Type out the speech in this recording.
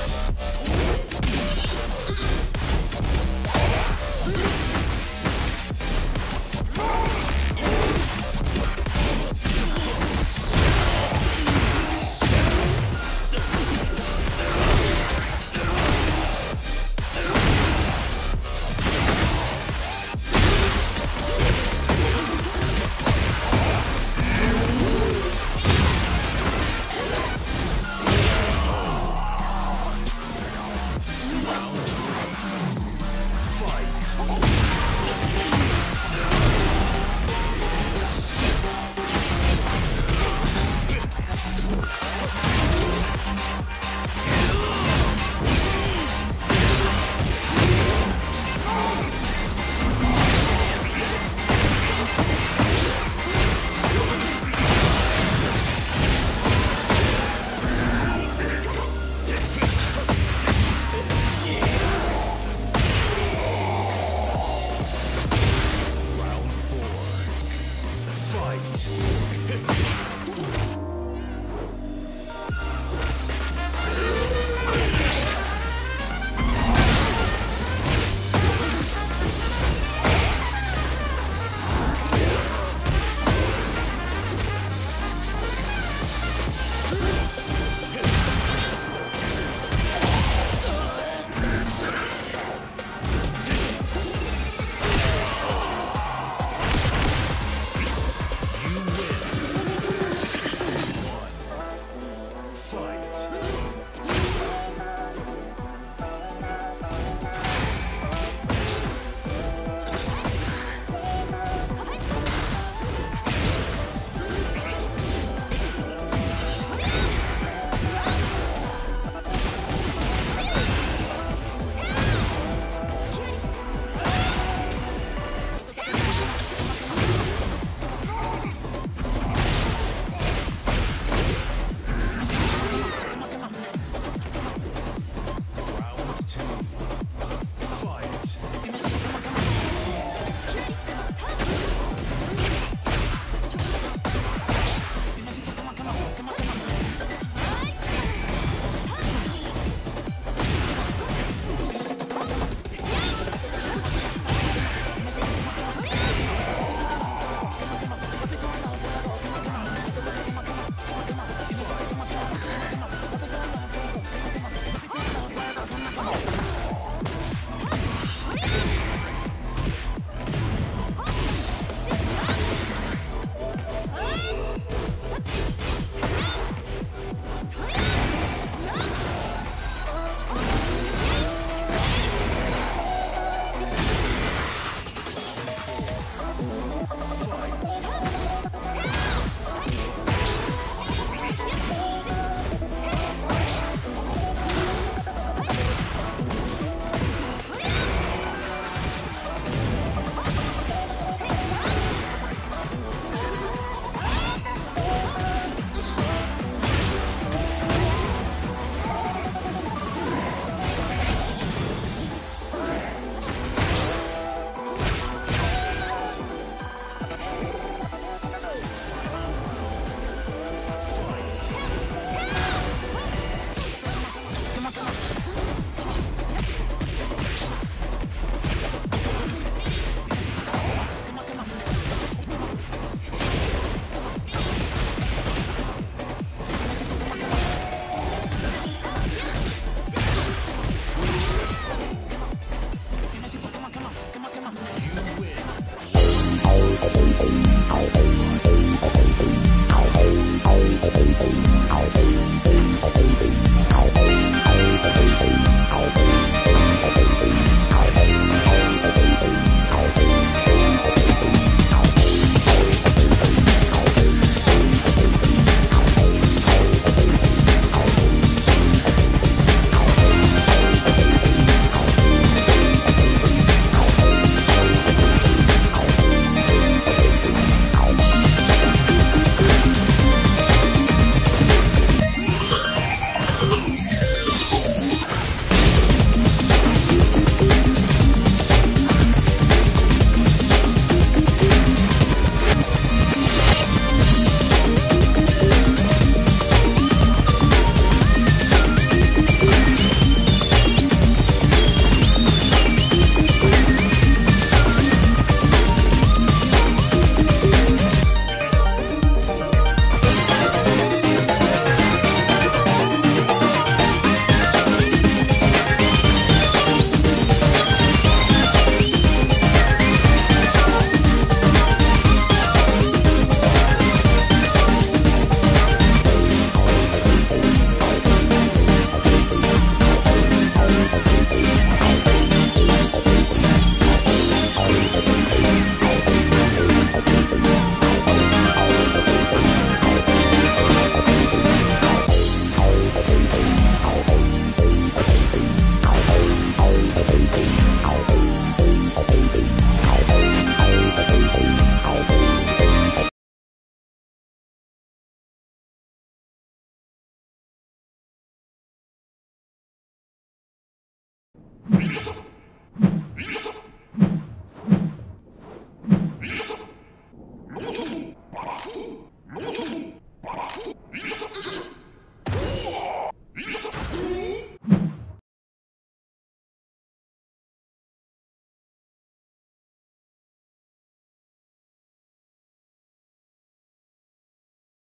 Podcast. right